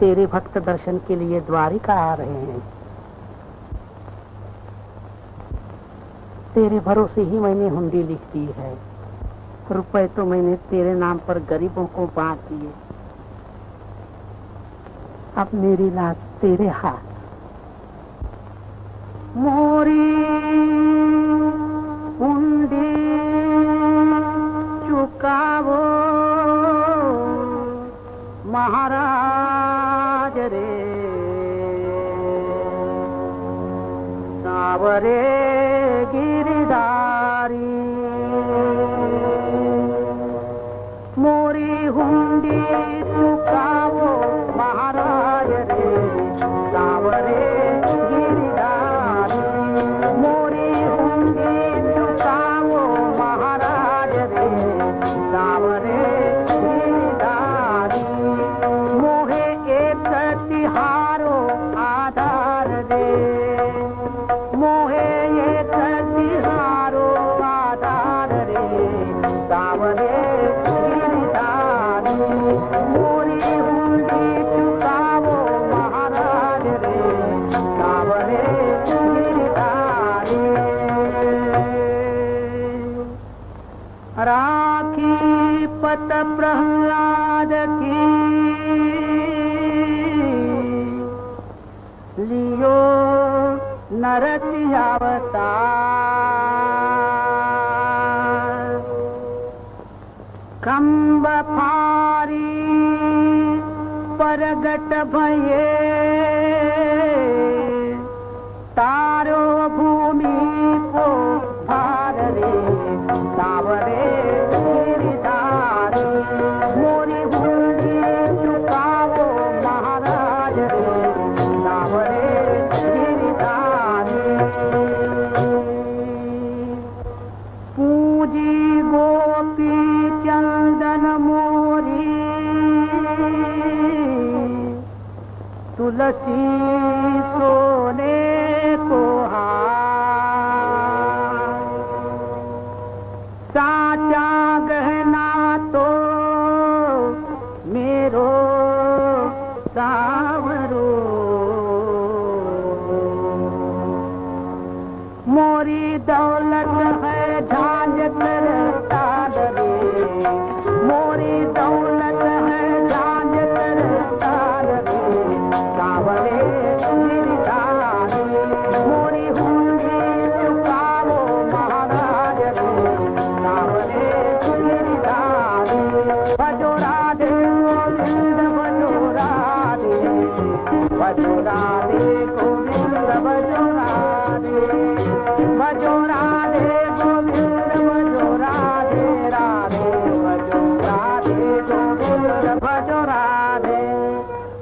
तेरे भक्त दर्शन के लिए द्वारिका आ रहे हैं। तेरे भरोसे ही मैंने हुंडी लिख दी है। रुपए तो मैंने तेरे नाम पर गरीबों को बांट दिए। अब मेरी लाश तेरे हाथ। मोरी हुंडी चुकावो मोहे एक तिहारो आधार रे सावरे मोरी हुंडी चुकावो महाराज रे सावरे राखी पत प्रहलाद की, लियो नरसियावतार कंब फारी परगट भये रची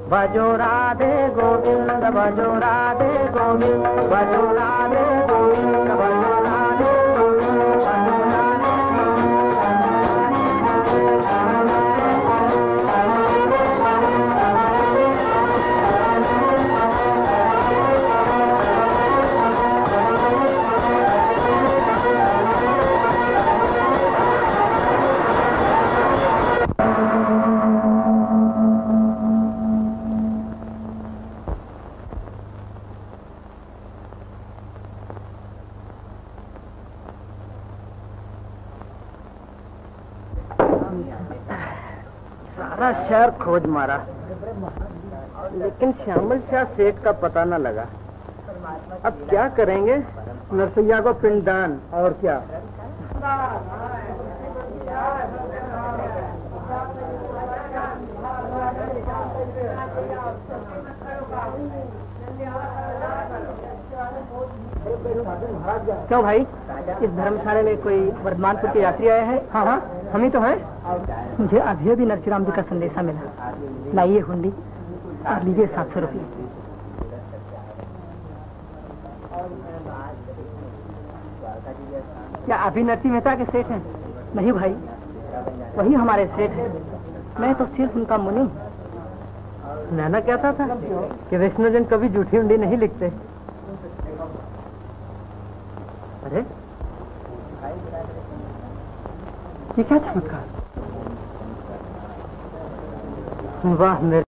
भजो राधे गोविंद भजो राधे गोविंद भजो राधे सारा शहर खोज मारा। लेकिन श्यामल शाह सेठ का पता न लगा। अब क्या करेंगे? नरसैया को पिंडदान और क्या? क्यों भाई? इस धर्मशाला में कोई वर्धमानपुर के यात्री आए हैं? हाँ हाँ। हम ही तो हैं। मुझे अभी अभी नरसिराम जी का संदेशा मिला। लाइए हुंडी और लीजिए सात सौ रुपये। क्या अभी नरसिंह मेहता के सेठ हैं? नहीं भाई वही हमारे सेठ हैं। मैं तो सिर्फ़ उनका मुनि नाना कहता था? कि वैष्णोजन कभी झूठी हुंडी नहीं लिखते। अरे। ये क्या चमत्कार? वाह मेरे